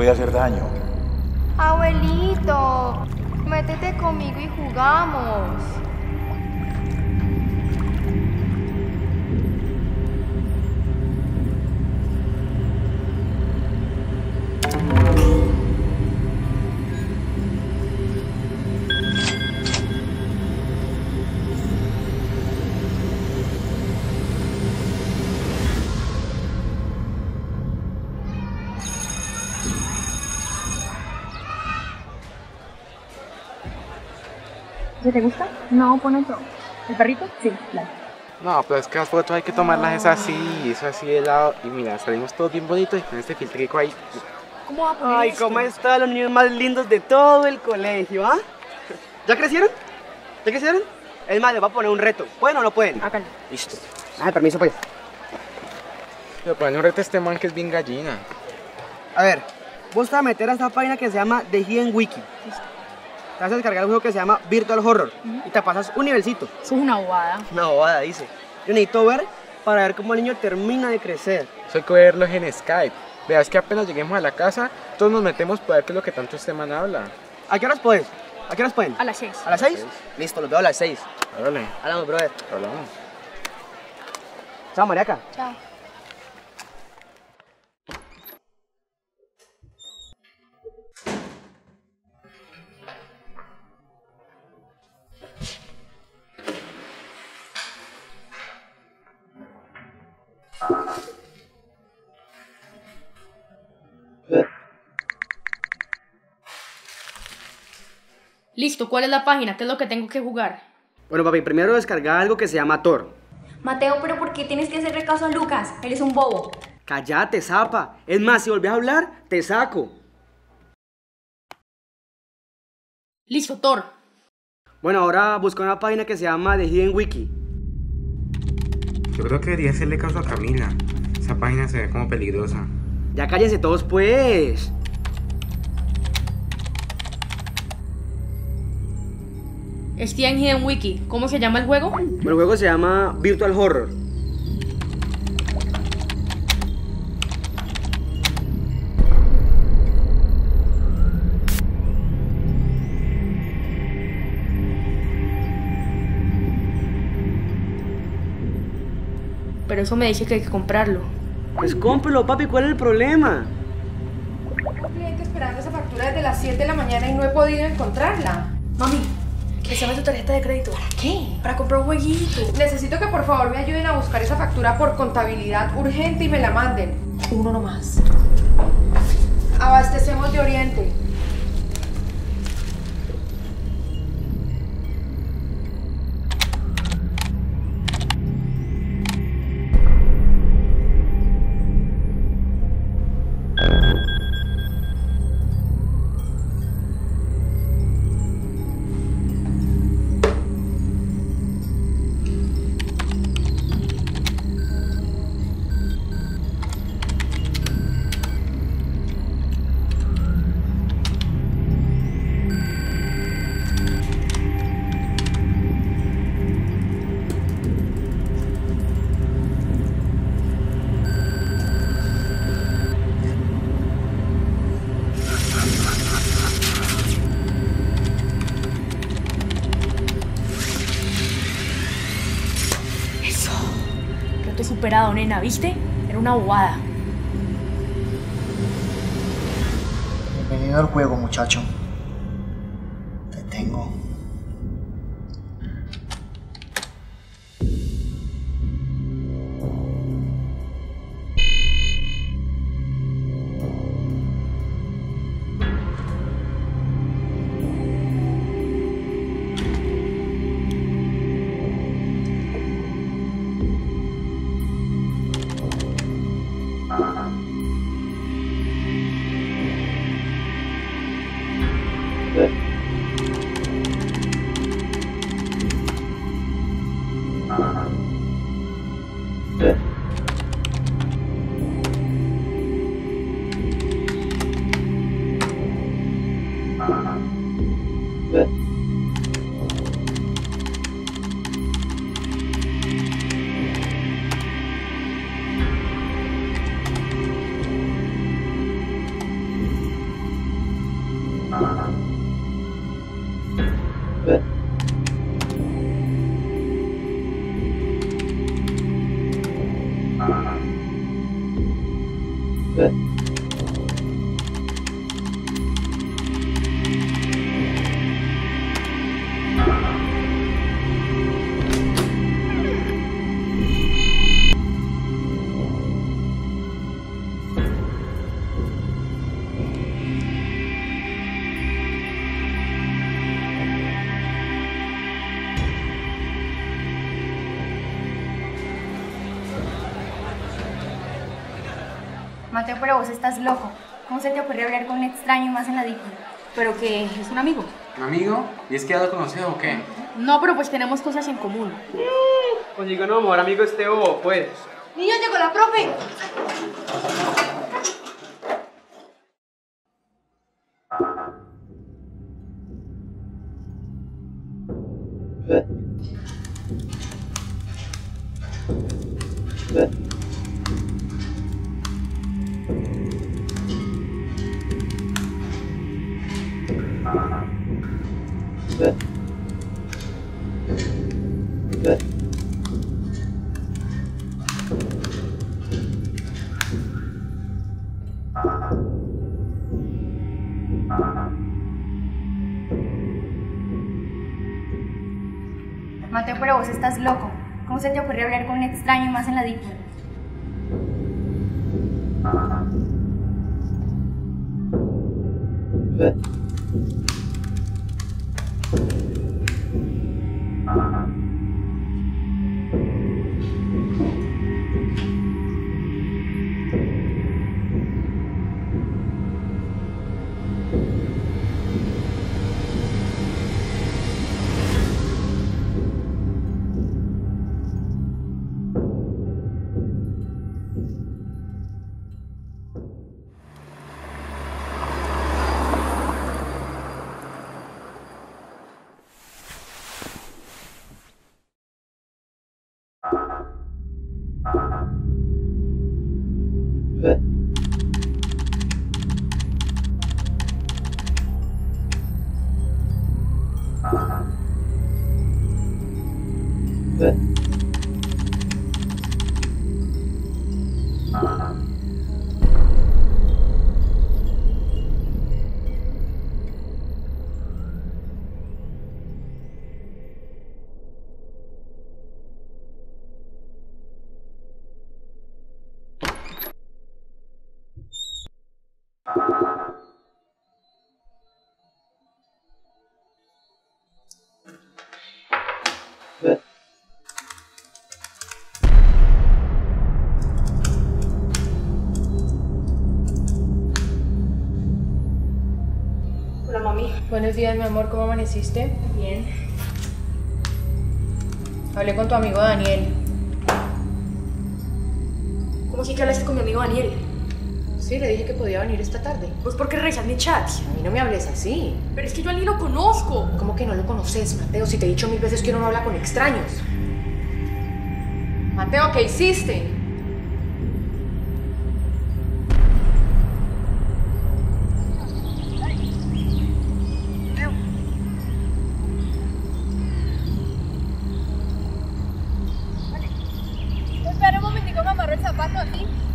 puede hacer daño. Abuelito, métete conmigo y jugamos. ¿Ya te gusta? No, pon eso. ¿El perrito? Sí, dale. No, pero es que las fotos hay que tomarlas es así, es así de lado. Y mira, salimos todos bien bonitos y con este filtrico ahí. ¿Cómo va a poner Ay, esto? ¿cómo están los niños más lindos de todo el colegio, ah? ¿Ya crecieron? ¿Ya crecieron? Es más, les voy a poner un reto. ¿Pueden o no pueden? Hágalo. Listo. Ah, permiso, pues. Pero para no rete este man que es bien gallina. A ver, vos te vas a meter a esta página que se llama The Hidden Wiki. Te vas a descargar un juego que se llama Virtual Horror. Y te pasas un nivelcito. Eso es una bobada. Una bobada, dice. Yo necesito ver para ver cómo el niño termina de crecer. Eso hay que verlo en Skype. Veas que apenas lleguemos a la casa, todos nos metemos para ver qué es lo que tanto este man habla. ¿A qué horas puedes? ¿A qué horas pueden? A las seis. ¿A las seis? Listo, los veo a las seis. Háblale, Hablamos, brother. hablamos. Chao, Mariaca. Chao. Listo, ¿cuál es la página? ¿Qué es lo que tengo que jugar? Bueno, papi, primero descarga algo que se llama Thor. Mateo, pero ¿por qué tienes que hacerle caso a Lucas? Él es un bobo. Cállate, zapa. Es más, si volvés a hablar, te saco. Listo, Thor. Bueno, ahora busca una página que se llama The Hidden Wiki. Yo creo que debería hacerle caso a Camila. Esa página se ve como peligrosa. Ya cállense todos, pues. En Hidden Wiki. ¿Cómo se llama el juego? El juego se llama Virtual Horror. Pero eso me dice que hay que comprarlo. Pues cómprelo, papi, ¿cuál es el problema? Un cliente esperando esa factura desde las 7 de la mañana y no he podido encontrarla. Mami, préstame tu tarjeta de crédito. ¿Para qué? Para comprar un jueguito. Necesito que por favor me ayuden a buscar esa factura por contabilidad urgente y me la manden. Uno nomás. Abastecemos de Oriente. Reto superado, nena, ¿viste? Era una bobada. Bienvenido al juego, muchacho. Te tengo. Thank you. 啊。Mateo, pero vos estás loco. ¿Cómo se te ocurre hablar con un extraño y más en la disco? ¿Pero que ¿Es un amigo? ¿Un amigo? ¿Y es que ya lo conoces o qué? No, pero pues tenemos cosas en común. Conmigo no, mejor amigo este bobo, pues. Niño, llegó la profe. Mateo, pero vos estás loco. ¿Cómo se te ocurre hablar con un extraño y más en la? Hola, Buenos días, mi amor. ¿Cómo amaneciste? Bien. Hablé con tu amigo Daniel. ¿Cómo así que hablaste con mi amigo Daniel? Sí, le dije que podía venir esta tarde. Pues porque revisas mi chat. A mí no me hables así. Pero es que yo ni lo conozco. ¿Cómo que no lo conoces, Mateo? Si te he dicho mil veces que uno no habla con extraños. Mateo, ¿qué hiciste? 关手机。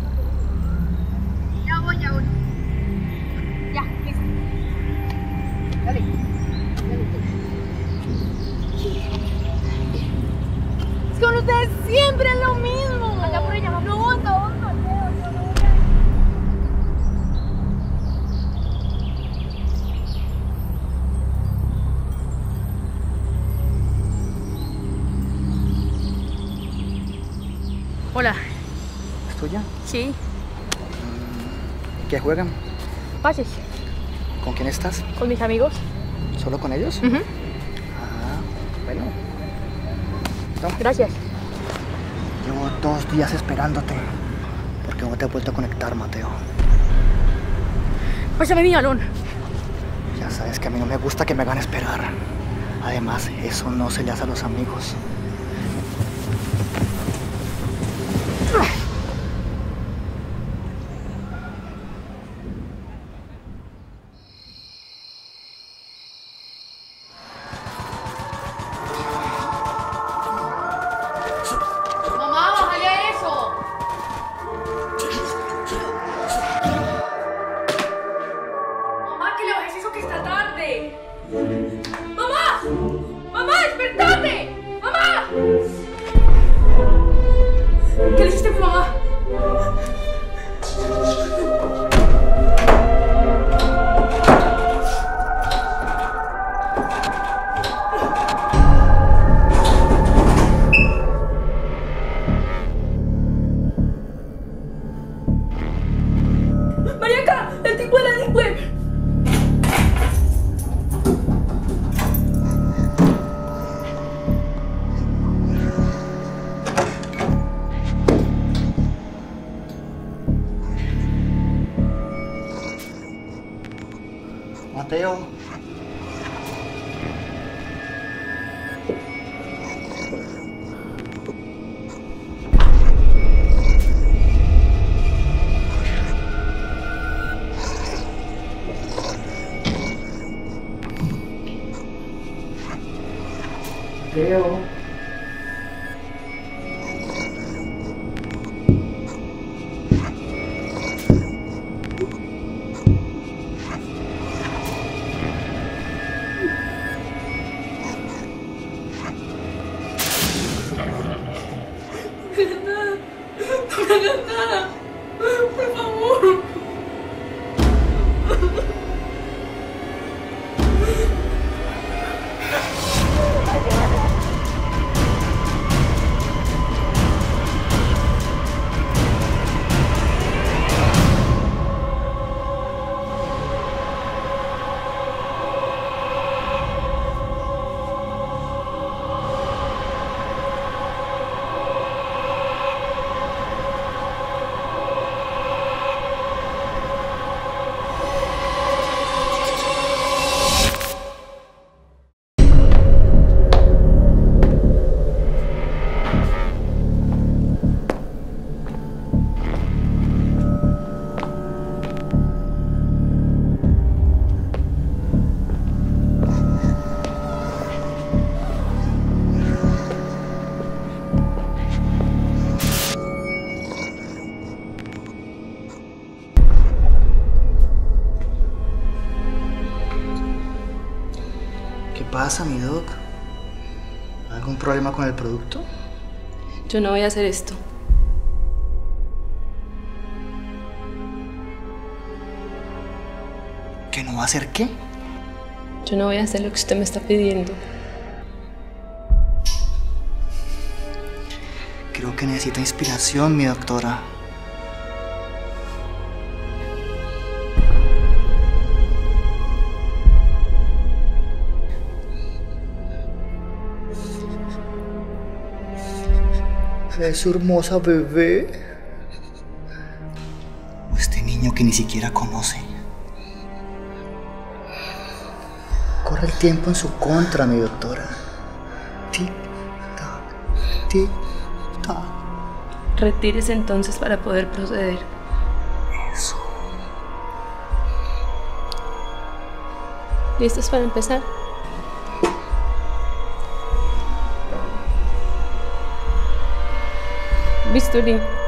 ¿Qué juegan? Pases. ¿Con quién estás? Con mis amigos. ¿Solo con ellos? Ujú. Ah, bueno. Toma. Gracias. Llevo dos días esperándote. Porque no te he vuelto a conectar, Mateo. Pásame mi galón. Ya sabes que a mí no me gusta que me hagan esperar. Además, eso no se le hace a los amigos. No me hagas nada. Pasa, mi doc? ¿Algún problema con el producto? Yo no voy a hacer esto. ¿Que no va a hacer qué? Yo no voy a hacer lo que usted me está pidiendo. Creo que necesita inspiración, mi doctora. Es su hermosa bebé. O este niño que ni siquiera conoce. Corre el tiempo en su contra, mi doctora. Tic, tac, tic, tac. Retírese entonces para poder proceder. Eso. ¿Listos para empezar? Bisturí. Lucas,